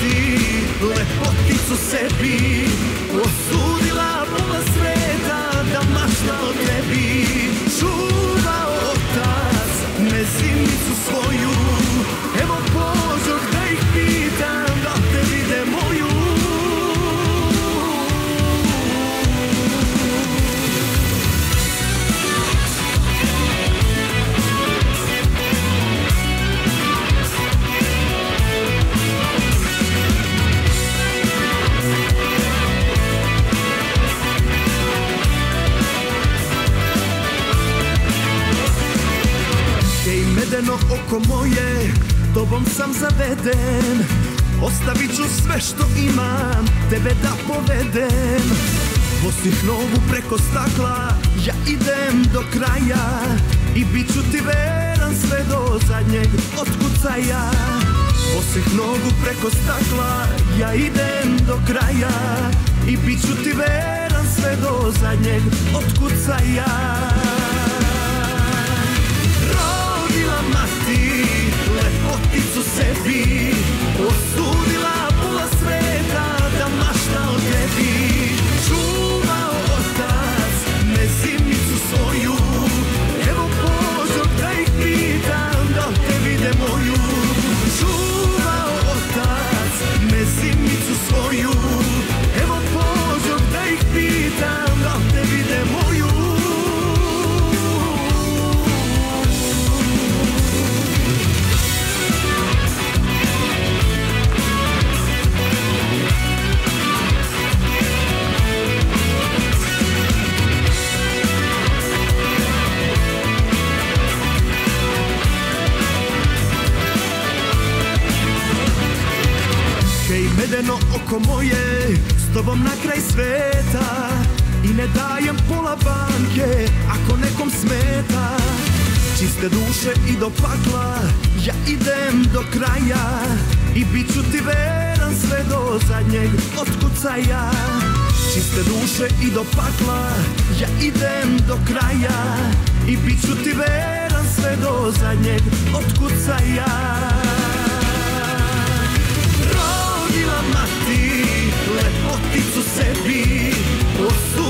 mati lepoticu sebi Hej medeno oko moje, tobom sam zaveden. Ostavit ću sve što imam, tebe da povedem. Bosih nogu preko stakla, ja idem do kraja. I bit ću ti veran sve do zadnjeg otkucaja. Bosih nogu preko stakla, ja idem do kraja. I bit ću ti veran sve do zadnjeg otkucaja Hej medeno oko moje, s tobom na kraj sveta I ne dajem pola banke, ako nekom smeta. Čiste duše i do pakla, ja idem do kraja I bit ću ti veran sve do zadnjeg otkucaja. Čiste duše i do pakla, ja idem do kraja I bit ću ti veran sve do zadnjeg otkucaja sebi